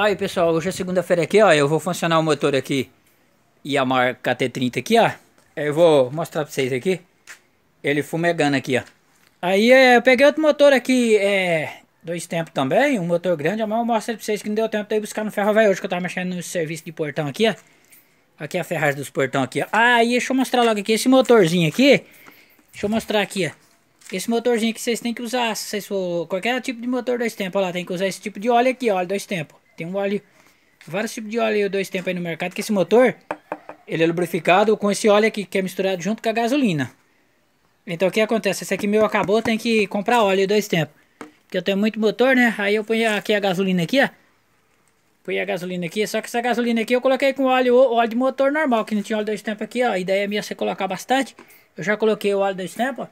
Aí pessoal, hoje é segunda-feira aqui, ó. Eu vou funcionar o motor aqui Yamaha KT30 aqui, ó. Eu vou mostrar pra vocês aqui. Ele fumegando aqui, ó. Aí é, eu peguei outro motor aqui, é... Dois tempos também, um motor grande, mas eu mostro pra vocês que não deu tempo de ir buscar no ferro velho hoje, que eu tava mexendo no serviço de portão aqui, ó. Aqui é a ferragem dos portão aqui, ó. E deixa eu mostrar logo aqui, esse motorzinho aqui. Deixa eu mostrar aqui, ó. Esse motorzinho que vocês têm que usar, se vocês for qualquer tipo de motor dois tempos, lá, tem que usar esse tipo de óleo aqui, ó, óleo dois tempos. Tem um óleo, vários tipos de óleo dois tempos aí no mercado, que esse motor, ele é lubrificado com esse óleo aqui, que é misturado junto com a gasolina. Então o que acontece? Esse aqui meu acabou, tem que comprar óleo dois tempos. Porque eu tenho muito motor, né? Aí eu ponho aqui a gasolina aqui, ó. Põe a gasolina aqui, só que essa gasolina aqui eu coloquei com óleo, óleo de motor normal, que não tinha óleo dois tempos aqui, ó. A ideia minha é você colocar bastante. Eu já coloquei o óleo dois tempos, ó.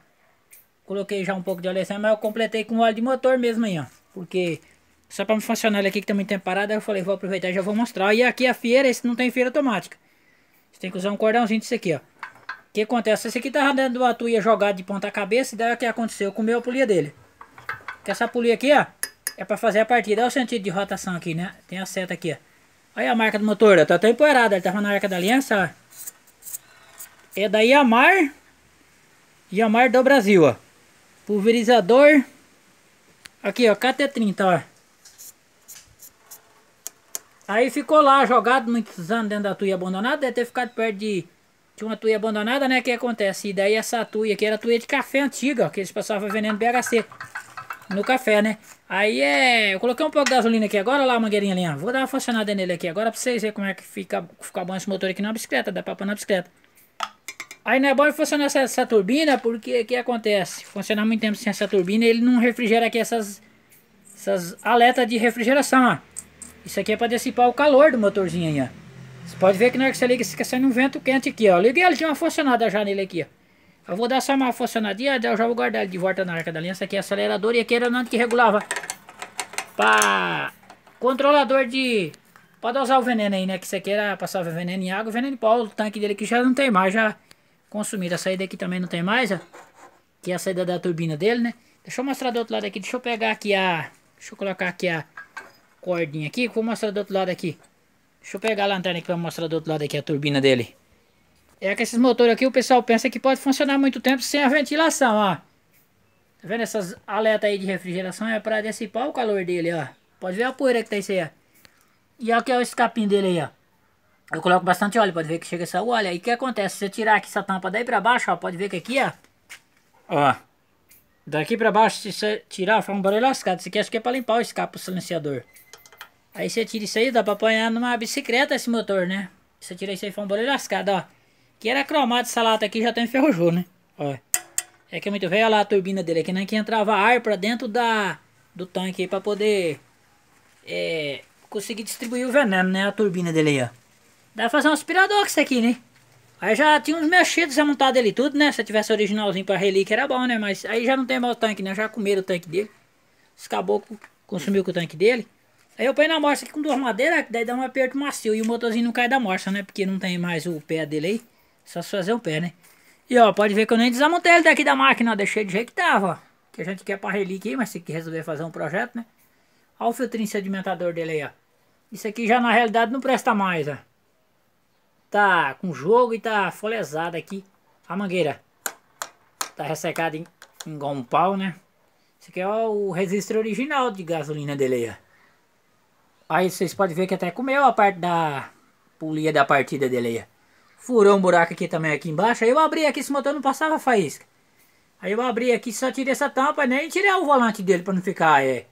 Coloquei já um pouco de óleo mas eu completei com óleo de motor mesmo aí, ó. Porque só para me funcionar ele aqui que tá muito tempo parado, eu falei, vou aproveitar e já vou mostrar. E aqui a feira, esse não tem feira automática. Você tem que usar um cordãozinho desse aqui, ó. O que acontece? Esse aqui tava dentro do atuia jogado de ponta cabeça e daí o que aconteceu? Comeu a polia dele. Que essa polia aqui, ó, é para fazer a partida. Olha o sentido de rotação aqui, né? Tem a seta aqui, ó. Olha a marca do motor, ó. Tá até empoeirada. Ele tava na marca da aliança, ó. É da Yamar. Yamar do Brasil, ó. Pulverizador. Aqui, ó. KT30, ó. Aí ficou lá jogado muitos anos dentro da tuia abandonada, deve ter ficado perto de, de uma tuia abandonada, né? Que acontece? E daí essa tuia aqui era tuia de café antiga, ó, que eles passavam veneno BHC no café, né? Aí é. Eu coloquei um pouco de gasolina aqui agora, lá a mangueirinha ó. Vou dar uma funcionada nele aqui agora pra vocês verem como é que fica, fica bom esse motor aqui na bicicleta, dá pra pôr na bicicleta. Aí não é bom funcionar essa, essa turbina, porque o que acontece? Funcionar muito tempo sem essa turbina, ele não refrigera aqui essas, essas aletas de refrigeração, ó. Isso aqui é para dissipar o calor do motorzinho aí, ó. Você pode ver que na hora que você liga, fica saindo um vento quente aqui, ó. Liguei ele, tinha uma funcionada já nele aqui, ó. Eu vou dar só uma funcionadinha, eu já vou guardar ele de volta na arca da aliança. Aqui é acelerador e aqui era onde que regulava. Pra controlador de... Pode usar o veneno aí, né? Que aqui era passar veneno em água, veneno em pau. O tanque dele aqui já não tem mais, já consumido. A saída aqui também não tem mais, ó. Que é a saída da turbina dele, né? Deixa eu mostrar do outro lado aqui. Deixa eu pegar aqui a... Deixa eu colocar aqui a cordinha aqui. Vou mostrar do outro lado aqui. Deixa eu pegar a lanterna aqui para mostrar do outro lado aqui a turbina dele. É que esses motores aqui o pessoal pensa que pode funcionar muito tempo sem a ventilação, ó. Tá vendo essas aletas aí de refrigeração? É para dissipar o calor dele, ó. Pode ver a poeira que tá isso aí, ó. E aqui é o escapinho dele aí, ó. Eu coloco bastante óleo, pode ver que chega essa óleo. Aí o que acontece? Se você tirar aqui essa tampa daí pra baixo, ó, pode ver que aqui, ó. Ó. Daqui pra baixo, se você tirar, faz um barulho lascado. Isso aqui acho que é pra limpar o escape, o silenciador. Aí você tira isso aí, dá pra apanhar numa bicicleta esse motor, né? Você tira isso aí, foi um barulho lascado, ó. Que era cromado essa lata aqui, já até enferrujou, né? Ó. É que é muito velho, a turbina dele aqui, né? Que entrava ar pra dentro da, do tanque aí pra poder é, conseguir distribuir o veneno, né? A turbina dele aí, ó. Dá pra fazer um aspirador com isso aqui, né? Aí já tinha uns mexidos já montado ali tudo, né? Se tivesse originalzinho pra relíquia era bom, né? Mas aí já não tem mais o tanque, né? Já comeram o tanque dele. Os caboclos consumiu com o tanque dele. Aí eu ponho na morsa aqui com duas madeiras, daí dá um aperto macio e o motorzinho não cai da morsa, né? Porque não tem mais o pé dele aí. Só se fazer o pé, né? E ó, pode ver que eu nem desamontei ele daqui da máquina, ó, deixei de jeito que tava, ó. Que a gente quer pra relíquia aí, mas se resolver fazer um projeto, né? Olha o filtrinho sedimentador dele aí, ó. Isso aqui já na realidade não presta mais, ó. Tá com jogo e tá folesado aqui. A mangueira tá ressecada em, igual um pau, né? Esse aqui é o registro original de gasolina dele aí, ó. Aí vocês podem ver que até comeu a parte da polia da partida dele aí. Furou um buraco aqui também aqui embaixo. Aí eu abri aqui, esse motor não passava faísca. Aí eu abri aqui, só tirei essa tampa, nem tirei o volante dele para não ficar é,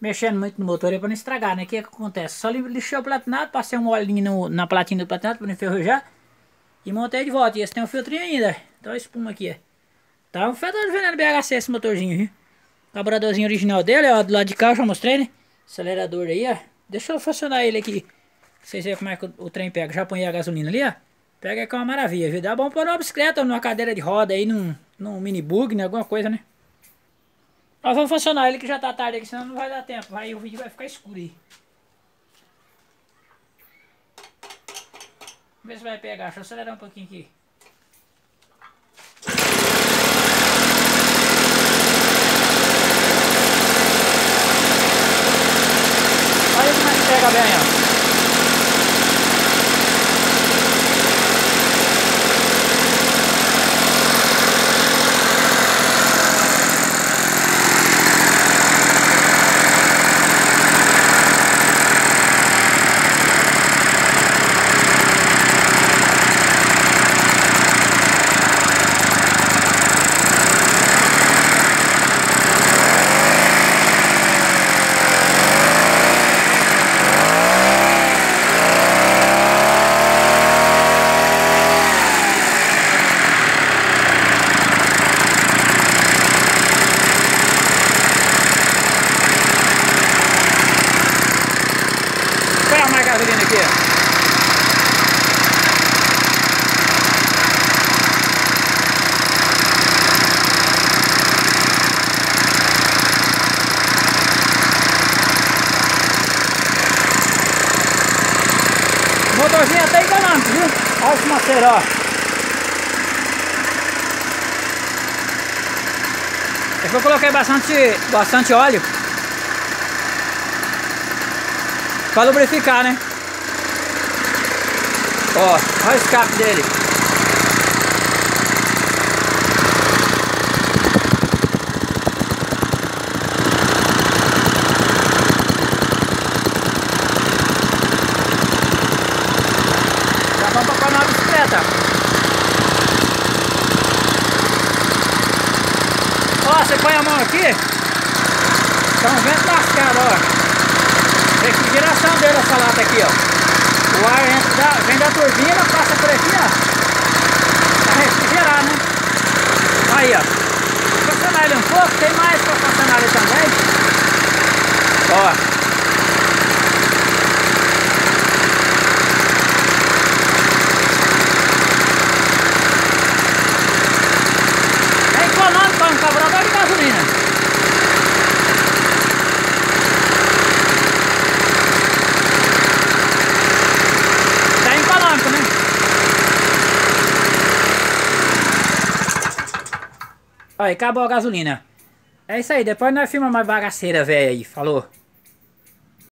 mexendo muito no motor aí para não estragar, né? O que, é que acontece? Só lixei o platinado, passei um olhinho no, na platina do platinado para não enferrujar. E montei de volta. E esse tem um filtrinho ainda. Então espuma aqui, ó. Tá um fedor de veneno BHC esse motorzinho, viu? Carburadorzinho original dele, ó, do lado de cá eu já mostrei, né? Acelerador aí, ó. Deixa eu funcionar ele aqui. Vocês verem como é que o, trem pega. Já põe a gasolina ali, ó. Pega que é uma maravilha, viu? Dá bom pôr numa bicicleta, numa cadeira de roda aí, num, num mini bug, né? Alguma coisa, né? Nós vamos funcionar ele que já tá tarde aqui, senão não vai dar tempo. Vai, o vídeo vai ficar escuro aí. Vamos ver se vai pegar. Deixa eu acelerar um pouquinho aqui. Pega bem, ó. gasolina aqui. O motorzinho até enganando, Eu coloquei bastante, bastante óleo Pra lubrificar, né? Ó, olha o escape dele. Já vamos pra na bicicleta. Ó, você põe a mão aqui. Tá um vento lascado, ó refrigeração dele essa lata aqui, ó. O ar entra da, vem da turbina, passa por aqui, ó. Pra refrigerar, né? Aí, ó. Funcionar ele um pouco, tem mais pra funcionar ele também. Ó. É econômico, é um carburador de gasolina. Aí, acabou a gasolina. É isso aí, depois nós filmamos mais bagaceira, velho aí. Falou.